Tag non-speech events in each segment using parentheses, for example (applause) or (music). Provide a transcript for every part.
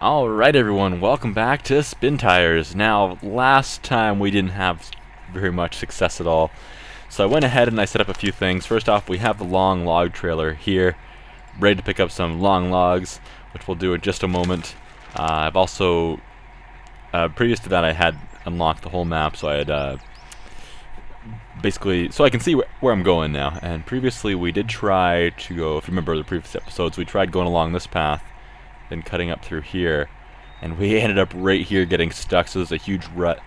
Alright everyone, welcome back to Spin Tires. Now, last time we didn't have very much success at all. So I went ahead and I set up a few things. First off, we have the long log trailer here, ready to pick up some long logs, which we'll do in just a moment. Uh, I've also, uh, previous to that I had unlocked the whole map, so I had uh, basically, so I can see wh where I'm going now. And previously we did try to go, if you remember the previous episodes, we tried going along this path then cutting up through here. And we (laughs) ended up right here getting stuck, so there's a huge rut.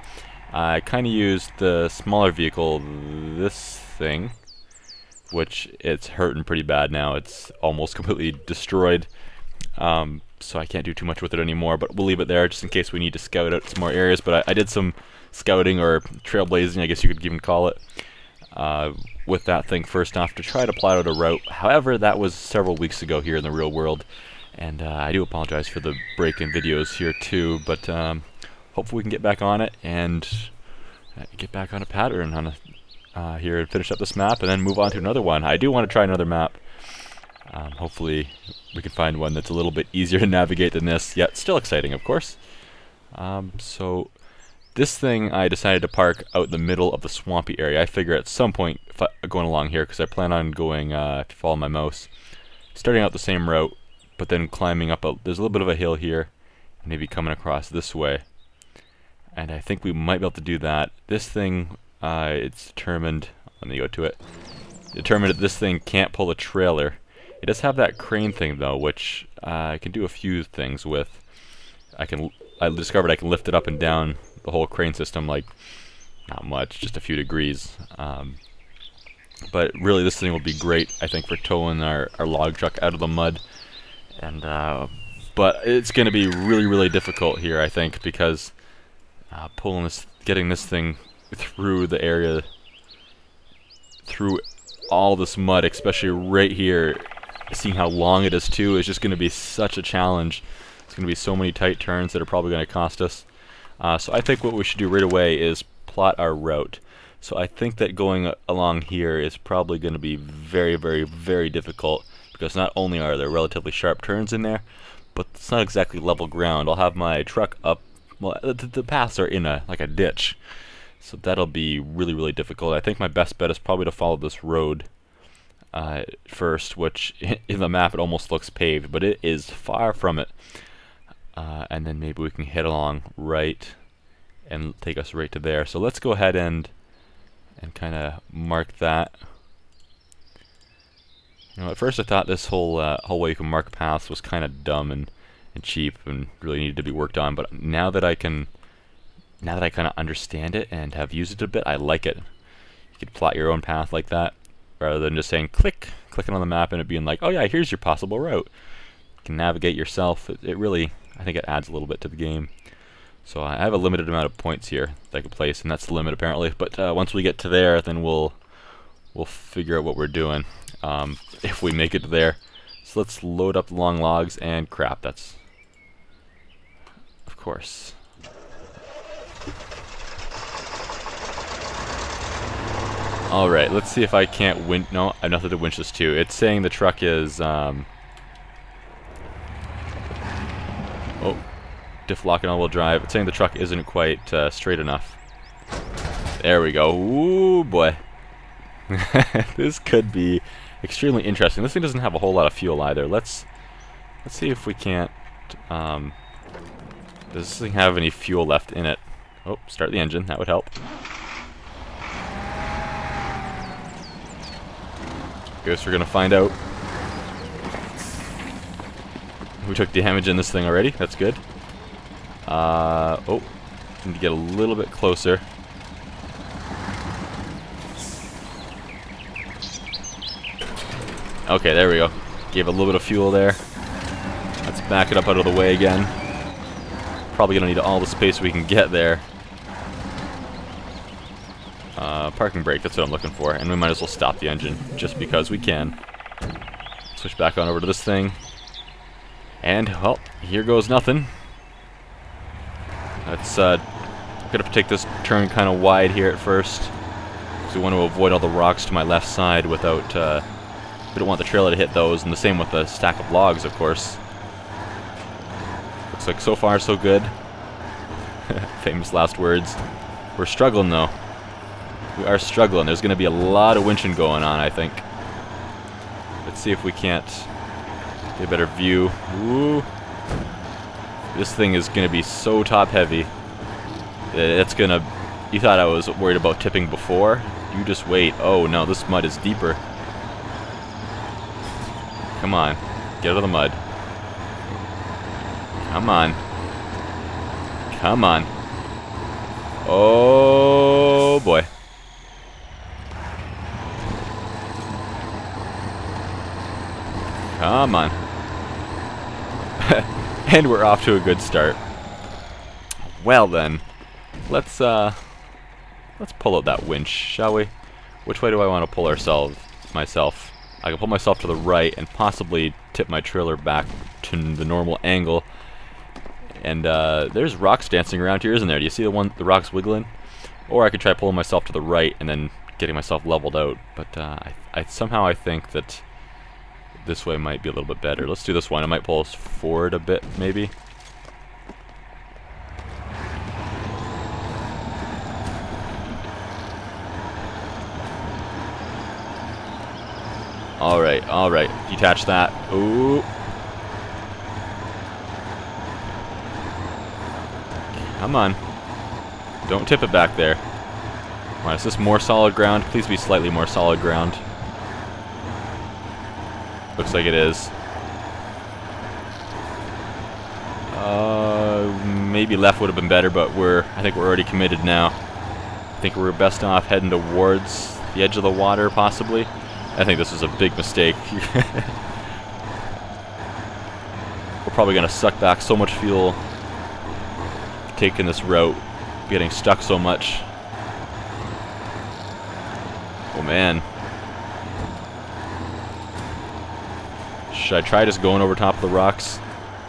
I kind of used the smaller vehicle, this thing, which it's hurting pretty bad now. It's almost (laughs) completely destroyed, um, so I can't do too much with it anymore, but we'll leave it there just in case we need to scout out some more areas. But I, I did some scouting or trailblazing, I guess you could even call it, uh, with that thing first off to try to plot out a route. However, that was several weeks ago here in the real world. And uh, I do apologize for the break in videos here too, but um, hopefully we can get back on it and uh, get back on a pattern on a, uh, here and finish up this map and then move on to another one. I do want to try another map. Um, hopefully we can find one that's a little bit easier to navigate than this, yet still exciting of course. Um, so this thing I decided to park out in the middle of the swampy area. I figure at some point going along here because I plan on going, uh, if you follow my mouse, starting out the same route but then climbing up a, there's a little bit of a hill here, maybe coming across this way. And I think we might be able to do that. This thing, uh, it's determined, let me go to it, determined that this thing can't pull a trailer. It does have that crane thing though, which uh, I can do a few things with. I can, I discovered I can lift it up and down the whole crane system like, not much, just a few degrees. Um, but really this thing will be great, I think, for towing our, our log truck out of the mud and uh, but it's going to be really really difficult here I think because uh, pulling this getting this thing through the area through all this mud especially right here seeing how long it is too is just going to be such a challenge. It's going to be so many tight turns that are probably going to cost us. Uh, so I think what we should do right away is plot our route. So I think that going along here is probably going to be very very very difficult because not only are there relatively sharp turns in there, but it's not exactly level ground. I'll have my truck up, well, the, the paths are in a like a ditch, so that'll be really, really difficult. I think my best bet is probably to follow this road uh, first, which (laughs) in the map it almost looks paved, but it is far from it. Uh, and then maybe we can head along right and take us right to there. So let's go ahead and and kind of mark that. You know, at first I thought this whole uh, whole way you can mark paths was kind of dumb and and cheap and really needed to be worked on. But now that I can, now that I kind of understand it and have used it a bit, I like it. You could plot your own path like that, rather than just saying click, clicking on the map and it being like, oh yeah, here's your possible route. You can navigate yourself. It, it really, I think it adds a little bit to the game. So I have a limited amount of points here that I can place, and that's the limit apparently. But uh, once we get to there, then we'll we'll figure out what we're doing um, (laughs) if we make it there. So let's load up the long logs and crap, that's... Of course. Alright, let's see if I can't win... No, I have nothing to winch this to. It's saying the truck is... Um, oh, diff lock and all-wheel drive. It's saying the truck isn't quite uh, straight enough. There we go. Ooh, boy. (laughs) this could be extremely interesting. This thing doesn't have a whole lot of fuel either. Let's let's see if we can't. Um, does this thing have any fuel left in it? Oh, start the engine. That would help. Guess we're gonna find out. We took damage in this thing already. That's good. Uh, oh, need to get a little bit closer. Okay, there we go. Gave a little bit of fuel there. Let's back it up out of the way again. Probably gonna need all the space we can get there. Uh, parking brake, that's what I'm looking for. And we might as well stop the engine, just because we can. Switch back on over to this thing. And, well, here goes nothing. Let's, uh, gonna take this turn kind of wide here at first. Because we want to avoid all the rocks to my left side without, uh, we don't want the trailer to hit those, and the same with the stack of logs, of course. Looks like so far so good. (laughs) Famous last words. We're struggling though. We are struggling. There's going to be a lot of winching going on, I think. Let's see if we can't get a better view. Ooh. This thing is going to be so top heavy. It's going to... You thought I was worried about tipping before? You just wait. Oh no, this mud is deeper. Come on. Get out of the mud. Come on. Come on. Oh boy. Come on. (laughs) and we're off to a good start. Well then, let's uh let's pull out that winch, shall we? Which way do I want to pull ourselves myself? I can pull myself to the right and possibly tip my trailer back to the normal angle. And uh, there's rocks dancing around here, isn't there? Do you see the one, the rocks wiggling? Or I could try pulling myself to the right and then getting myself leveled out. But uh, I, I, somehow I think that this way might be a little bit better. Let's do this one. It might pull us forward a bit, maybe. Alright, alright. Detach that. Ooh. Come on. Don't tip it back there. Alright, is this more solid ground? Please be slightly more solid ground. Looks like it is. Uh, maybe left would have been better, but we're I think we're already committed now. I think we're best off heading towards the edge of the water, possibly. I think this is a big mistake. (laughs) we're probably going to suck back so much fuel taking this route, getting stuck so much. Oh man. Should I try just going over top of the rocks?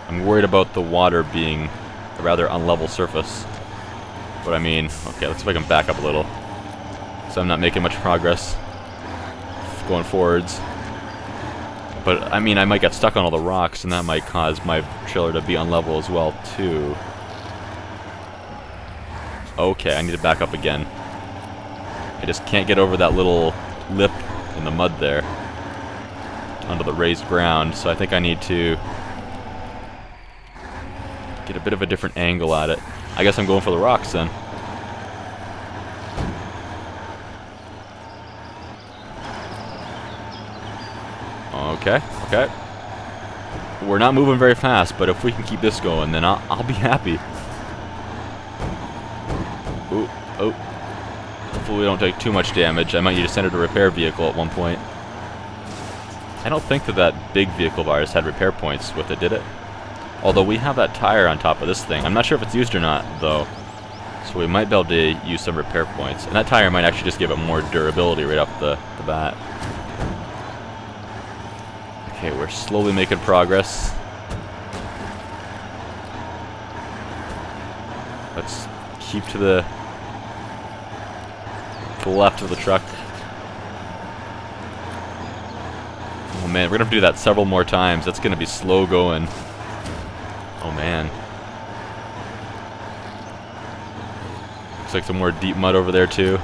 I'm worried about the water being a rather unlevel surface. But I mean, okay, let's see if I can back up a little. So I'm not making much progress going forwards. But, I mean, I might get stuck on all the rocks, and that might cause my trailer to be unlevel as well, too. Okay, I need to back up again. I just can't get over that little lip in the mud there onto the raised ground, so I think I need to get a bit of a different angle at it. I guess I'm going for the rocks then. Okay, okay. We're not moving very fast, but if we can keep this going, then I'll, I'll be happy. Ooh, oh. Hopefully we don't take too much damage. I might need to send it a repair vehicle at one point. I don't think that that big vehicle of ours had repair points with it, did it? Although we have that tire on top of this thing. I'm not sure if it's used or not, though. So we might be able to use some repair points. And that tire might actually just give it more durability right off the, the bat. Okay, we're slowly making progress. Let's keep to the, the left of the truck. Oh man, we're gonna have to do that several more times. That's gonna be slow going. Oh man. Looks like some more deep mud over there too.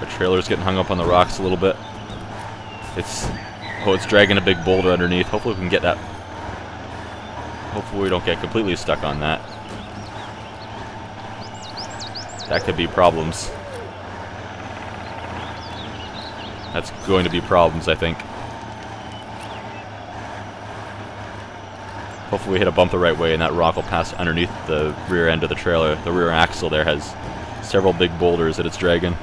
Our trailer's getting hung up on the rocks a little bit. It's oh, it's dragging a big boulder underneath. Hopefully we can get that. Hopefully we don't get completely stuck on that. That could be problems. That's going to be problems, I think. Hopefully we hit a bump the right way and that rock will pass underneath the rear end of the trailer. The rear axle there has several big boulders that it's dragging.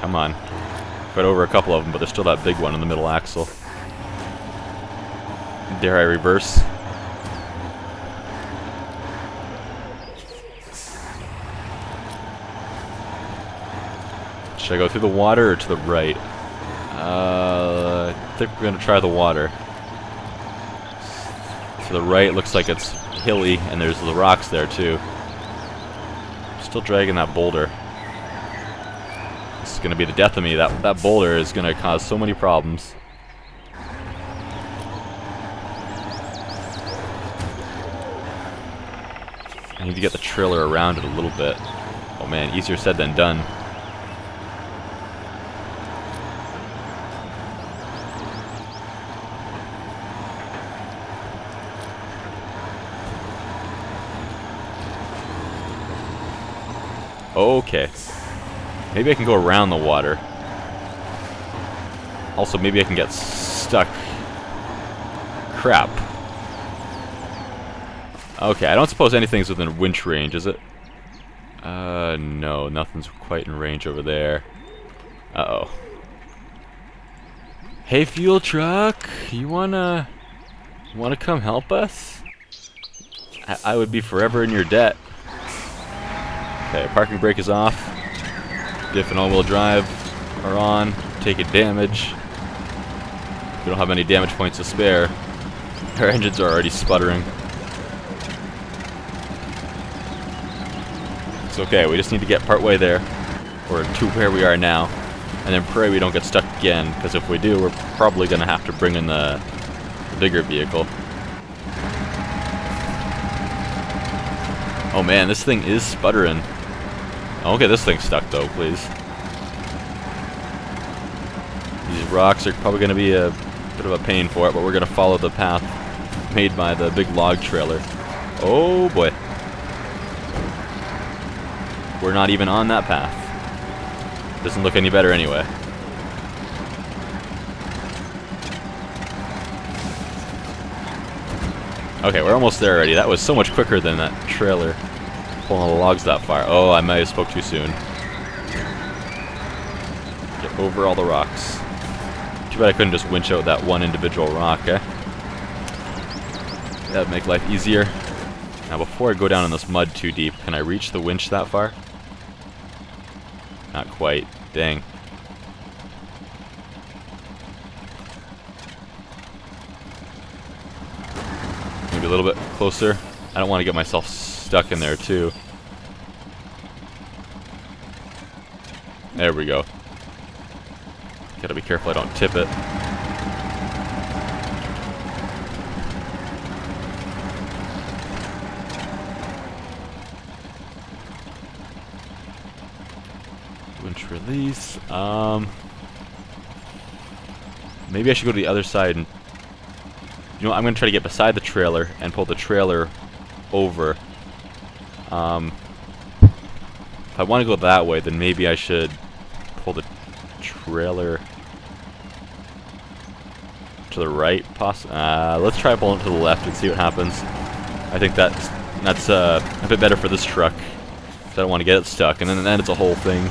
Come on. Got over a couple of them, but there's still that big one in the middle axle. Dare I reverse? Should I go through the water or to the right? Uh, I think we're going to try the water. To the right looks like it's hilly, and there's the rocks there too. Still dragging that boulder. Going to be the death of me. That, that boulder is going to cause so many problems. I need to get the trailer around it a little bit. Oh man, easier said than done. Okay. Maybe I can go around the water. Also, maybe I can get stuck. Crap. Okay, I don't suppose anything's within winch range, is it? Uh, no, nothing's quite in range over there. Uh-oh. Hey, fuel truck, you wanna... Wanna come help us? I, I would be forever in your debt. Okay, parking brake is off. Diff and all-wheel drive are on. Taking damage. We don't have any damage points to spare. (laughs) Our engines are already sputtering. It's okay, we just need to get partway there, or to where we are now, and then pray we don't get stuck again, because if we do, we're probably going to have to bring in the, the bigger vehicle. Oh man, this thing is sputtering. Don't get this thing stuck though, please. These rocks are probably going to be a bit of a pain for it, but we're going to follow the path made by the big log trailer. Oh boy. We're not even on that path. Doesn't look any better anyway. Okay, we're almost there already. That was so much quicker than that trailer pulling the logs that far. Oh, I might have spoke too soon. Get over all the rocks. Too bad I couldn't just winch out that one individual rock, eh? That'd make life easier. Now before I go down in this mud too deep, can I reach the winch that far? Not quite. Dang. Maybe a little bit closer. I don't want to get myself stuck in there too. There we go. Gotta be careful I don't tip it. Winch release. Um, maybe I should go to the other side and... You know I'm going to try to get beside the trailer and pull the trailer over. Um, if I want to go that way, then maybe I should pull the trailer to the right, poss uh, let's try pulling to the left and see what happens. I think that's that's uh, a bit better for this truck. I don't want to get it stuck, and then, then it's a whole thing.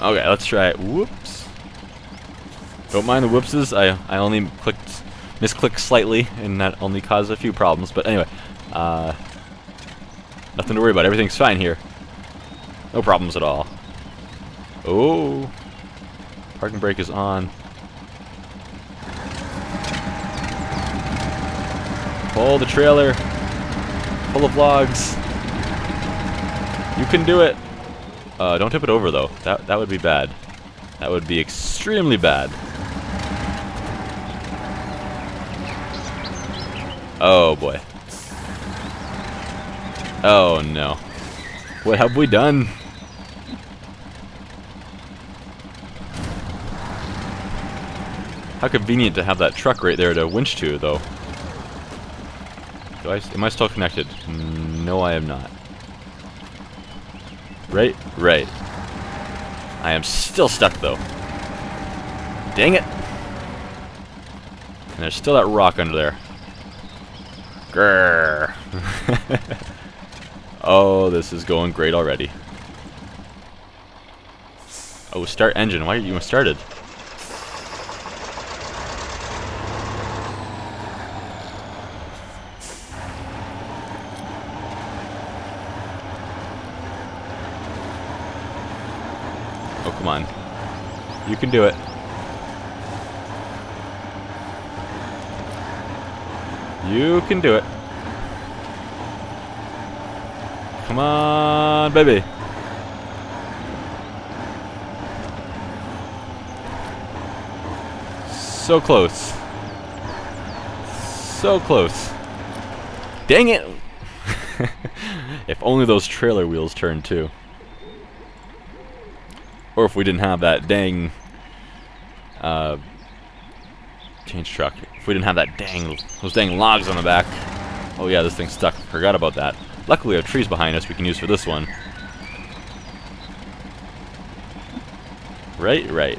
Okay, let's try it. Whoops. Don't mind the whoopses. I I only clicked misclicked slightly, and that only caused a few problems. But anyway, uh, nothing to worry about. Everything's fine here. No problems at all. Oh, parking brake is on. Pull the trailer. Full of logs. You can do it. Uh, don't tip it over though. That that would be bad. That would be extremely bad. Oh boy. Oh no. What have we done? How convenient to have that truck right there to winch to, though. I, am I still connected? No, I am not. Right? Right. I am still stuck, though. Dang it! And there's still that rock under there. Grrr. (laughs) oh, this is going great already. Oh, start engine. Why are you started? Oh, come on. You can do it. You can do it. Come on, baby. So close. So close. Dang it! (laughs) if only those trailer wheels turned too. Or if we didn't have that dang uh, truck. If we didn't have that dang those dang logs on the back. Oh yeah, this thing's stuck. Forgot about that. Luckily we have trees behind us we can use for this one. Right, right.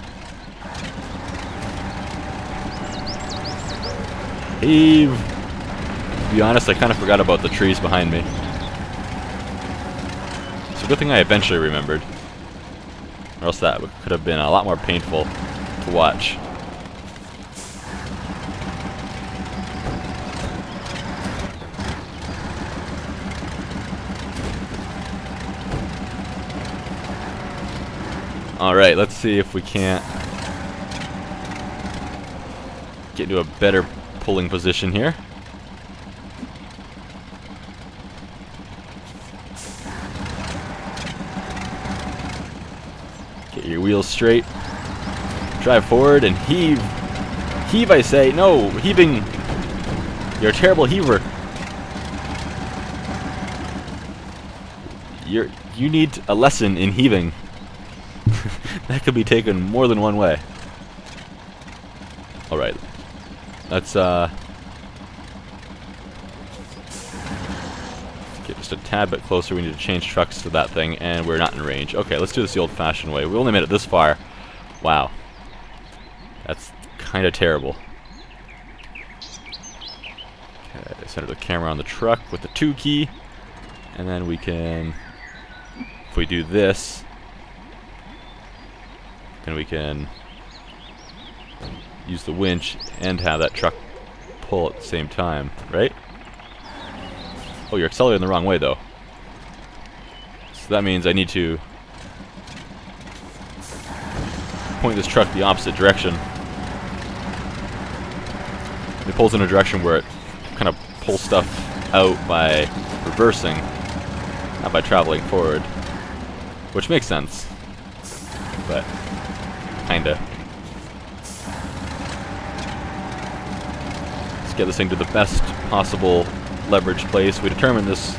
Heave! To be honest, I kind of forgot about the trees behind me. It's a good thing I eventually remembered. Or else that could have been a lot more painful to watch. Alright, let's see if we can't get into a better pulling position here. Get your wheels straight. Drive forward and heave. Heave, I say. No, heaving. You're a terrible heaver. You're, you need a lesson in heaving. That could be taken more than one way. Alright. Let's, uh... Get just a tad bit closer. We need to change trucks to that thing, and we're not in range. Okay, let's do this the old-fashioned way. We only made it this far. Wow. That's kind of terrible. Okay, center the camera on the truck with the 2 key. And then we can... If we do this, and we can use the winch and have that truck pull at the same time, right? Oh, you're accelerating the wrong way, though. So that means I need to point this truck the opposite direction. It pulls in a direction where it kind of pulls stuff out by reversing, not by traveling forward. Which makes sense. But kinda. Let's get this thing to the best possible leverage place. We determined this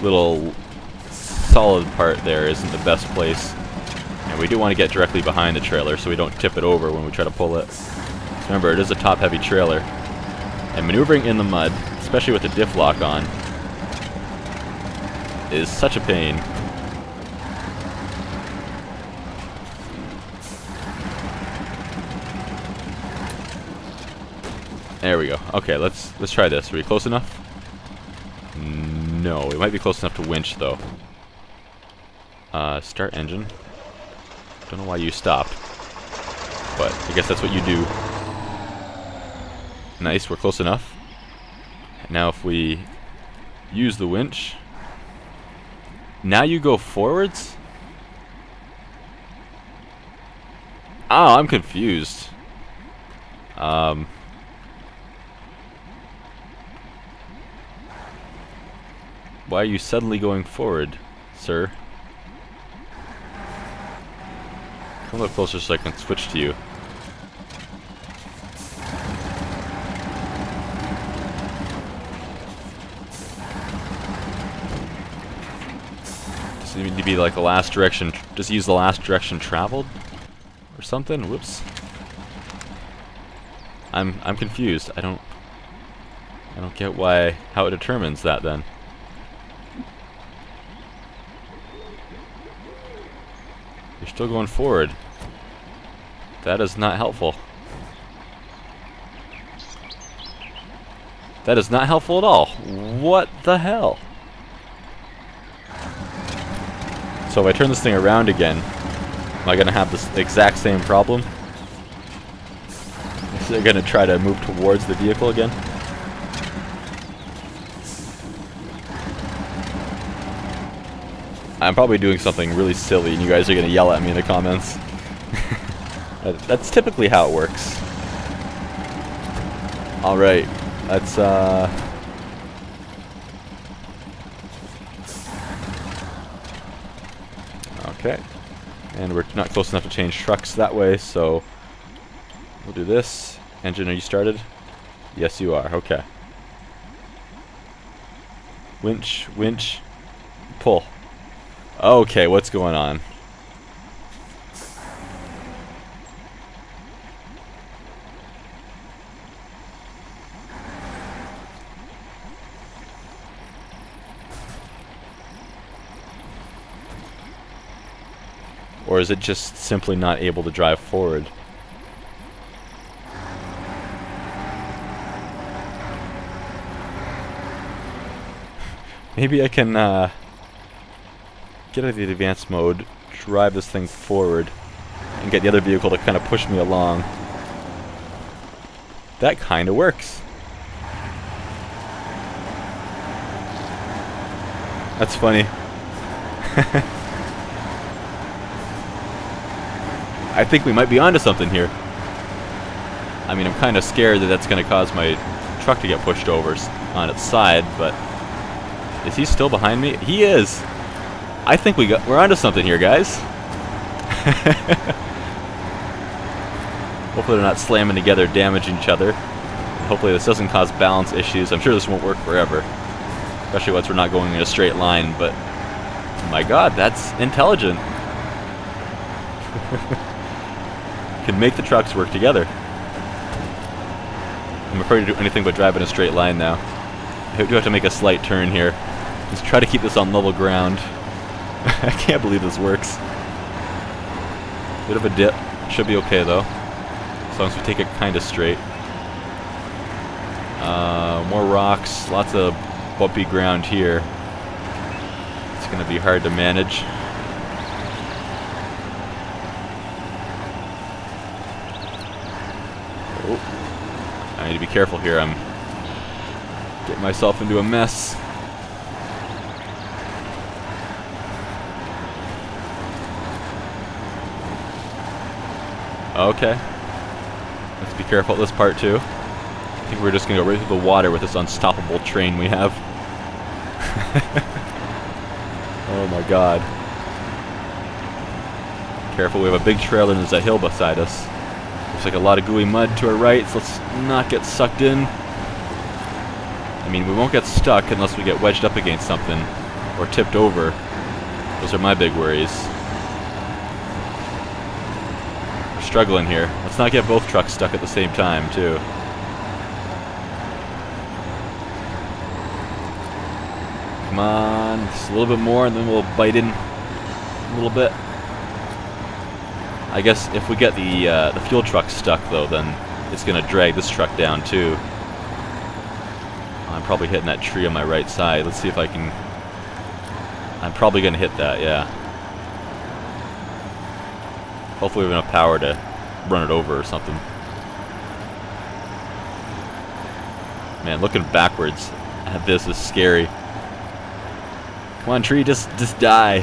little solid part there isn't the best place. And we do want to get directly behind the trailer so we don't tip it over when we try to pull it. Remember, it is a top-heavy trailer. And maneuvering in the mud, especially with the diff lock on, is such a pain. There we go. Okay, let's let's try this. Are we close enough? No, we might be close enough to winch though. Uh, start engine. Don't know why you stopped, but I guess that's what you do. Nice, we're close enough. Now if we use the winch, now you go forwards? Oh, I'm confused. Um, Why are you suddenly going forward, sir? Come a little closer so I can switch to you. Does it need to be like the last direction? He use the last direction traveled? Or something? Whoops. I'm I'm confused. I don't I don't get why how it determines that then. Still going forward. That is not helpful. That is not helpful at all. What the hell? So if I turn this thing around again, am I going to have this exact same problem? Is it going to try to move towards the vehicle again? I'm probably doing something really silly and you guys are going to yell at me in the comments. (laughs) That's typically how it works. Alright. Let's, uh... Okay. And we're not close enough to change trucks that way, so... We'll do this. Engine, are you started? Yes, you are. Okay. Winch, winch, pull. Okay, what's going on? Or is it just simply not able to drive forward? (laughs) Maybe I can uh, get out of the advanced mode, drive this thing forward, and get the other vehicle to kind of push me along. That kind of works. That's funny. (laughs) I think we might be onto something here. I mean, I'm kind of scared that that's going to cause my truck to get pushed over on its side, but is he still behind me? He is. I think we got we're onto something here, guys. hopefully they're not slamming together, damaging each other. hopefully this doesn't cause balance issues. I'm sure this won't work forever, especially once we're not going in a straight line. But my God, that's intelligent. (laughs) Can make the trucks work together. I'm afraid to do anything but drive in a straight line now. I do have to make a slight turn here. Let's try to keep this on level ground. (laughs) I can't believe this works. Bit of a dip. Should be okay though. As long as we take it kind of straight. Uh, more rocks. Lots of bumpy ground here. It's going to be hard to manage. Oh. I need to be careful here. I'm getting myself into a mess. Okay. Let's be careful at this part too. I think we're just gonna go right through the water with this unstoppable train we have. (laughs) oh my god. Careful, we have a big trailer and there's a hill beside us. Looks like a lot of gooey mud to our right, so let's not get sucked in. I mean, we won't get stuck unless we get wedged up against something or tipped over. Those are my big worries struggling here. Let's not get both trucks stuck at the same time, too. Come on, just a little bit more and then we'll bite in a little bit. I guess if we get the uh, the fuel truck stuck though, then it's gonna drag this truck down too. I'm probably hitting that tree on my right side. Let's see if I can... I'm probably gonna hit that, yeah. Hopefully we have enough power to run it over or something. Man, looking backwards at this is scary. Come on, tree, just just die.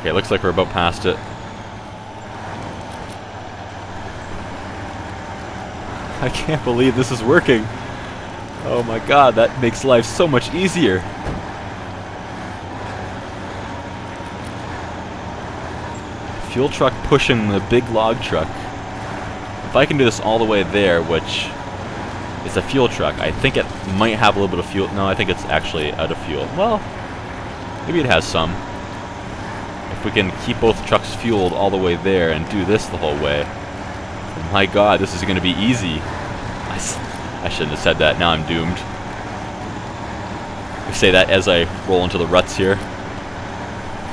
Okay, looks like we're about past it. I can't believe this is working. Oh my god, that makes life so much easier. Fuel truck pushing the big log truck. If I can do this all the way there, which is a fuel truck, I think it might have a little bit of fuel. No, I think it's actually out of fuel. Well, maybe it has some. If we can keep both trucks fueled all the way there and do this the whole way, my god, this is going to be easy. I shouldn't have said that. Now I'm doomed. I say that as I roll into the ruts here.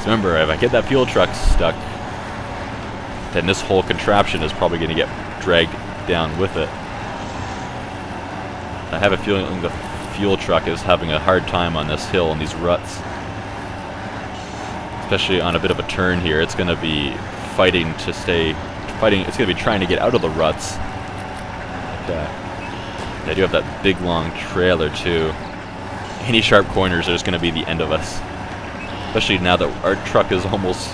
Remember, if I get that fuel truck stuck, then this whole contraption is probably going to get dragged down with it. I have a feeling the fuel truck is having a hard time on this hill and these ruts. Especially on a bit of a turn here. It's going to be fighting to stay... fighting. It's going to be trying to get out of the ruts. They do have that big long trailer too. Any sharp corners are just going to be the end of us. Especially now that our truck is almost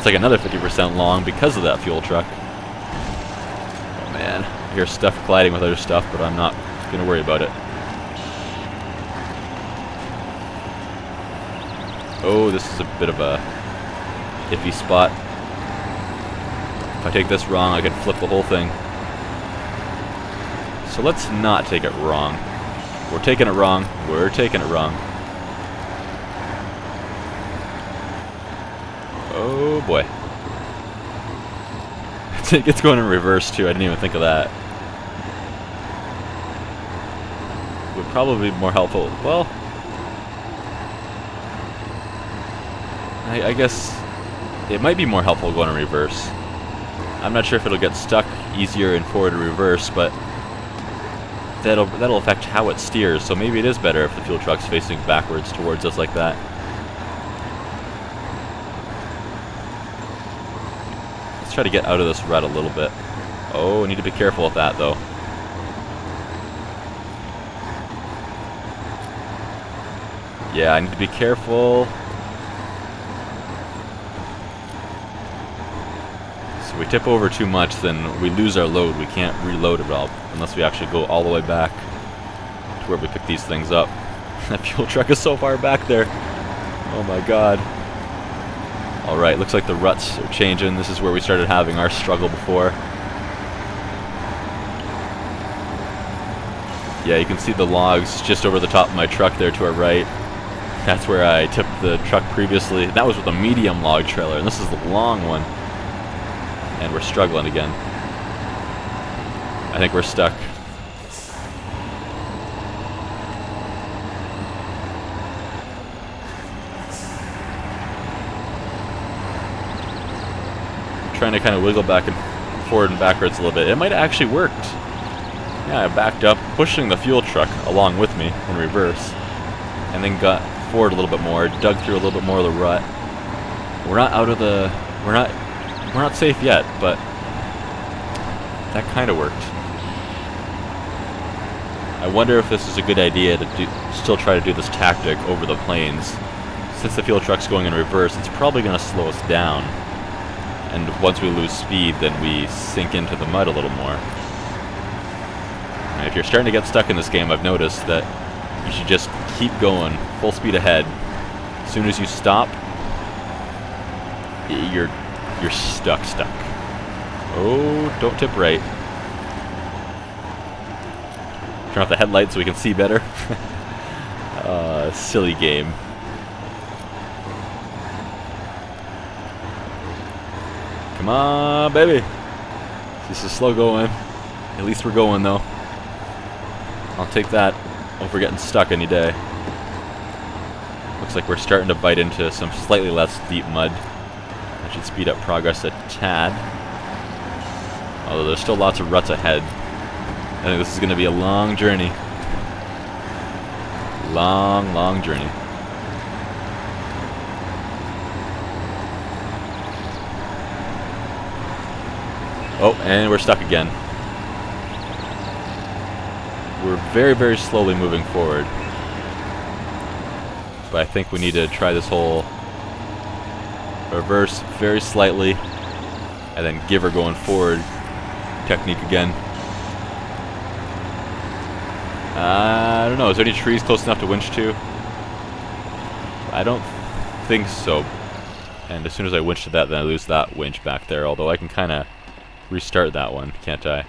It's like another 50% long because of that fuel truck. Oh man, I hear stuff colliding with other stuff, but I'm not going to worry about it. Oh, this is a bit of a iffy spot. If I take this wrong, I can flip the whole thing. So let's not take it wrong. We're taking it wrong. We're taking it wrong. Oh boy. (laughs) it's going in reverse too, I didn't even think of that. Would probably be more helpful. Well, I, I guess it might be more helpful going in reverse. I'm not sure if it'll get stuck easier in forward or reverse, but that'll that'll affect how it steers. So maybe it is better if the fuel truck's facing backwards towards us like that. Let's try to get out of this rut a little bit. Oh, I need to be careful with that, though. Yeah, I need to be careful. We tip over too much, then we lose our load. We can't reload it all unless we actually go all the way back to where we pick these things up. (laughs) That fuel truck is so far back there. Oh my god. Alright, looks like the ruts are changing. This is where we started having our struggle before. Yeah, you can see the logs just over the top of my truck there to our right. That's where I tipped the truck previously. That was with a medium log trailer, and this is the long one. And we're struggling again. I think we're stuck. trying to kind of wiggle back and forward and backwards a little bit. It might have actually worked. Yeah, I backed up, pushing the fuel truck along with me in reverse, and then got forward a little bit more, dug through a little bit more of the rut. We're not out of the, we're not, we're not safe yet, but that kind of worked. I wonder if this is a good idea to do, still try to do this tactic over the plains. Since the fuel truck's going in reverse, it's probably going to slow us down and once we lose speed, then we sink into the mud a little more. If you're starting to get stuck in this game, I've noticed that you should just keep going, full speed ahead. As soon as you stop, you're you're stuck, stuck. Oh, don't tip right. Turn off the headlights so we can see better. (laughs) uh, silly game. Come on, baby. This is slow going. At least we're going, though. I'll take that over getting stuck any day. Looks like we're starting to bite into some slightly less deep mud. That should speed up progress a tad. Although there's still lots of ruts ahead. I think this is going to be a long journey. Long, long journey. Oh, and we're stuck again. We're very, very slowly moving forward. But I think we need to try this whole reverse very slightly and then give her going forward technique again. I don't know. Is there any trees close enough to winch to? I don't think so. And as soon as I winch to that, then I lose that winch back there. Although I can kind of restart that one, can't I?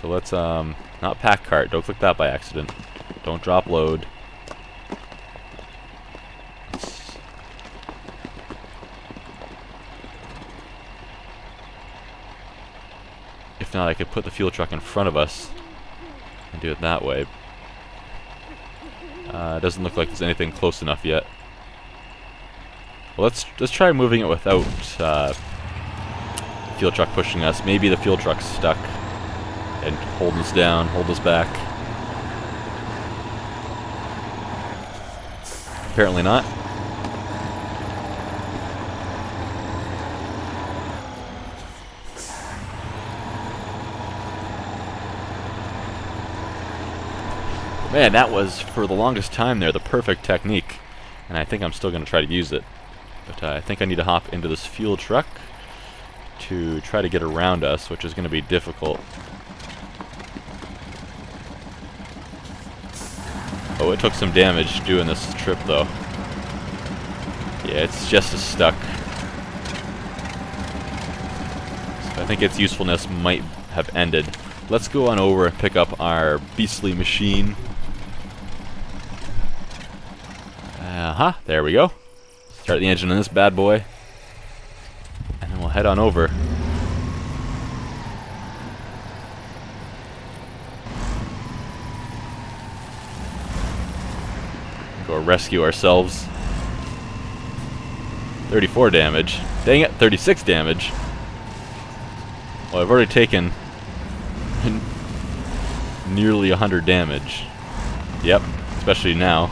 So let's, um, not pack cart. Don't click that by accident. Don't drop load. If not, I could put the fuel truck in front of us and do it that way. Uh, doesn't look like there's anything close enough yet. Well, let's let's try moving it without uh, fuel truck pushing us. Maybe the fuel truck's stuck and hold us down, hold us back. Apparently not. Man, that was, for the longest time there, the perfect technique. And I think I'm still going to try to use it. But uh, I think I need to hop into this fuel truck to try to get around us, which is going to be difficult. Oh, it took some damage doing this trip, though. Yeah, it's just as stuck. So I think its usefulness might have ended. Let's go on over and pick up our beastly machine. Uh-huh, there we go. Start the engine on this bad boy. And then we'll head on over. Go rescue ourselves. 34 damage. Dang it, 36 damage. Well, I've already taken (laughs) nearly 100 damage. Yep, especially now.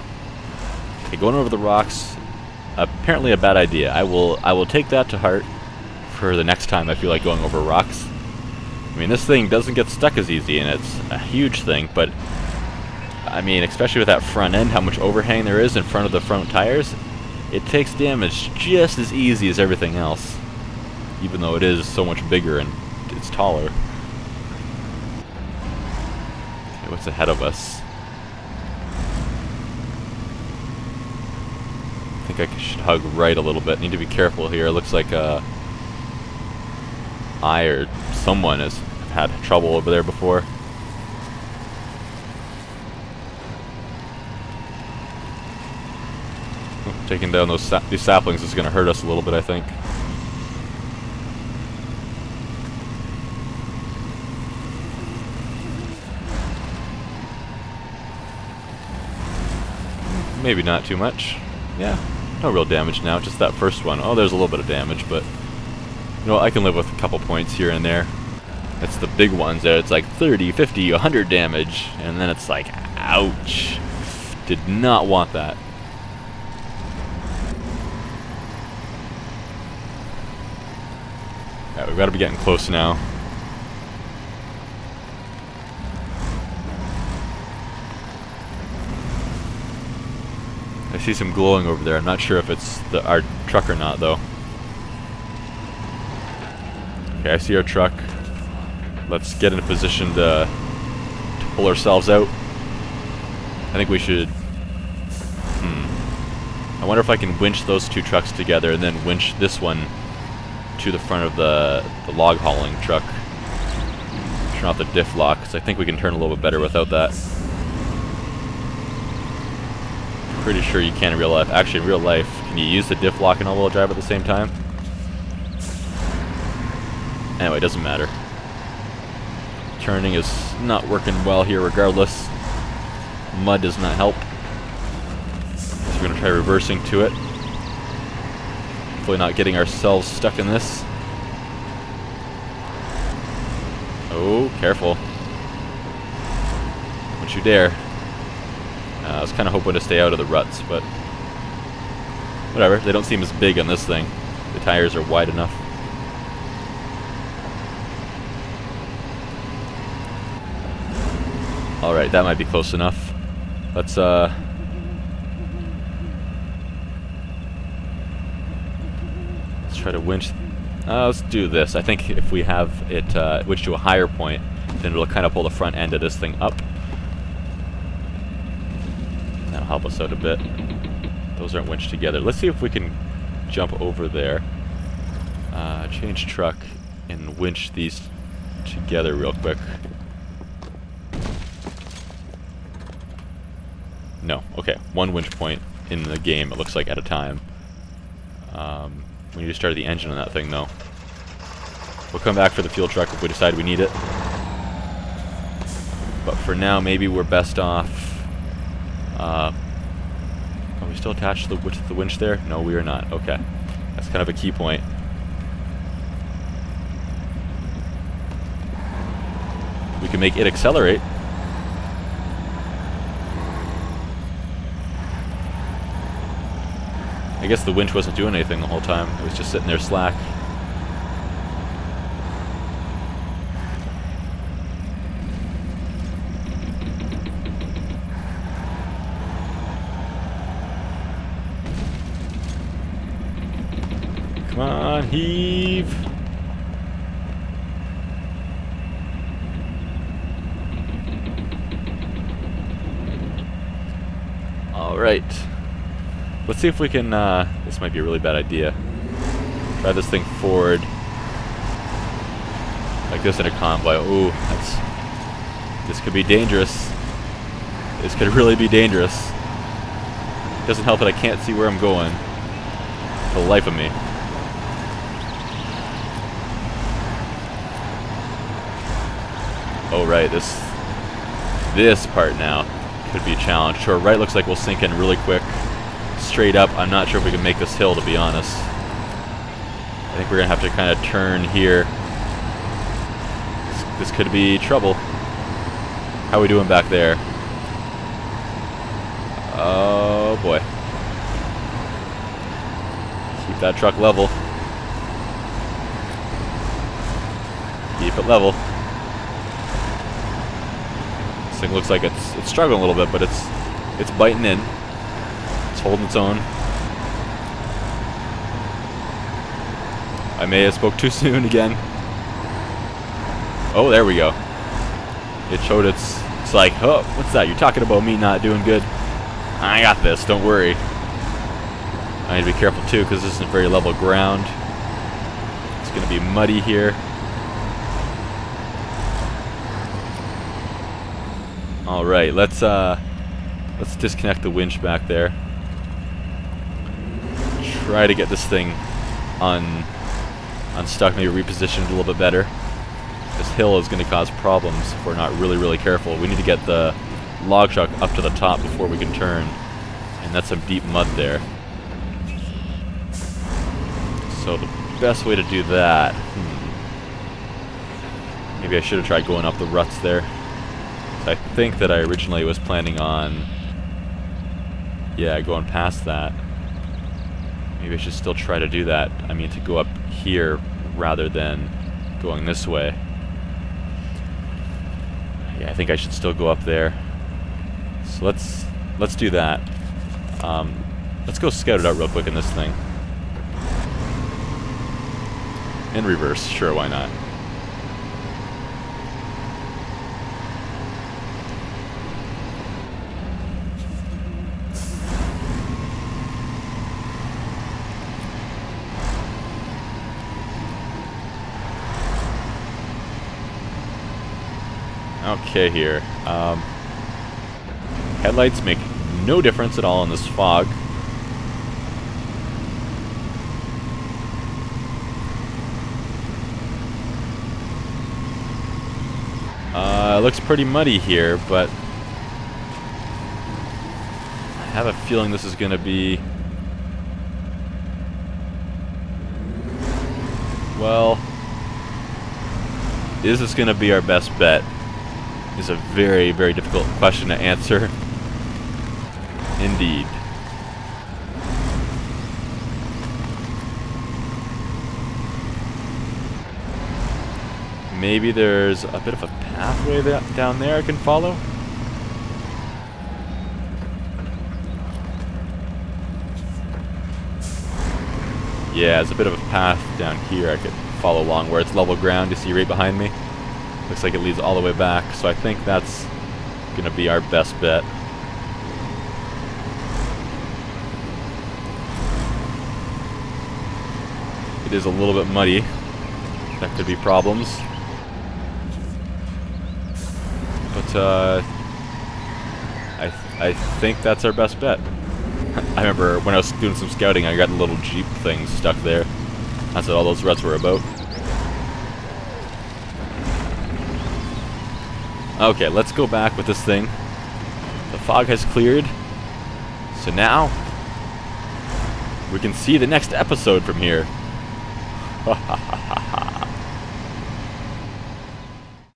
Okay, going over the rocks, apparently a bad idea. I will I will take that to heart for the next time I feel like going over rocks. I mean, this thing doesn't get stuck as easy, and it's a huge thing, but I mean, especially with that front end, how much overhang there is in front of the front tires, it takes damage just as easy as everything else, even though it is so much bigger and it's taller. Okay, what's ahead of us? Think I should hug right a little bit. Need to be careful here. It looks like uh, I or someone has had trouble over there before. Taking down those sa these saplings is going to hurt us a little bit, I think. Maybe not too much. Yeah, no real damage now, just that first one. Oh, there's a little bit of damage, but... You know, I can live with a couple points here and there. It's the big ones that it's like 30, 50, 100 damage, and then it's like, ouch. Did not want that. Yeah, we've got to be getting close now. I see some glowing over there. I'm not sure if it's the, our truck or not, though. Okay, I see our truck. Let's get in a position to, to pull ourselves out. I think we should... Hmm. I wonder if I can winch those two trucks together and then winch this one to the front of the, the log hauling truck. Turn off the diff lock, because I think we can turn a little bit better without that. Pretty sure you can in real life. Actually, in real life, can you use the diff lock and all-wheel drive at the same time? Anyway, it doesn't matter. Turning is not working well here regardless. Mud does not help. So we're going to try reversing to it. Hopefully not getting ourselves stuck in this. Oh, careful. Don't you dare. Uh, I was kind of hoping to stay out of the ruts, but whatever. They don't seem as big on this thing. The tires are wide enough. Alright, that might be close enough. Let's, uh... Let's try to winch... Uh, let's do this. I think if we have it uh, winch to a higher point, then it'll kind of pull the front end of this thing up. That'll help us out a bit. Those aren't winched together. Let's see if we can jump over there. Uh, change truck and winch these together real quick. No. Okay. One winch point in the game, it looks like, at a time. Um, we need to start the engine on that thing, though. We'll come back for the fuel truck if we decide we need it. But for now, maybe we're best off... Uh, still attached to the, to the winch there? No, we are not. Okay. That's kind of a key point. We can make it accelerate. I guess the winch wasn't doing anything the whole time. It was just sitting there slack. Heave. Alright. Let's see if we can, uh, this might be a really bad idea. Try this thing forward. Like this in a convoy. Ooh, that's, this could be dangerous. This could (laughs) really be dangerous. Doesn't help that I can't see where I'm going. For the life of me. Right, this this part now could be a challenge. To our right looks like we'll sink in really quick. Straight up, I'm not sure if we can make this hill to be honest. I think we're gonna have to kind of turn here. This, this could be trouble. How we doing back there? Oh boy. Keep that truck level. Keep it level. Thing looks like it's it's struggling a little bit, but it's it's biting in. It's holding its own. I may have spoke too (laughs) soon again. Oh, there we go. It showed its. It's like, oh, what's that? You're talking about me not doing good. I got this. Don't worry. I need to be careful too, because this isn't very level ground. It's gonna be muddy here. All right, let's uh, let's disconnect the winch back there. Try to get this thing un unstuck, maybe repositioned a little bit better. This hill is going to cause problems if we're not really, really careful. We need to get the log truck up to the top before we can turn, and that's some deep mud there. So the best way to do that, hmm, maybe I should have tried going up the ruts there. I think that I originally was planning on, yeah, going past that. Maybe I should still try to do that. I mean, to go up here rather than going this way. Yeah, I think I should still go up there. So let's let's do that. Um, let's go scout it out real quick in this thing. In reverse, sure, why not? Okay here. Um, headlights make no difference at all in this fog. Uh, looks pretty muddy here, but I have a feeling this is going to be... Well, this is this going to be our best bet? Is a very, very difficult question to answer. Indeed. Maybe there's a bit of a pathway that down there I can follow? Yeah, there's a bit of a path down here I could follow along where it's level ground. You see right behind me? Looks like it leads all the way back, so I think that's going to be our best bet. It is a little bit muddy. That could be problems. But, uh, I, th I think that's our best bet. (laughs) I remember when I was doing some scouting, I got little jeep thing stuck there. That's what all those ruts were about. Okay, let's go back with this thing. The fog has cleared. So now, we can see the next episode from here. (laughs)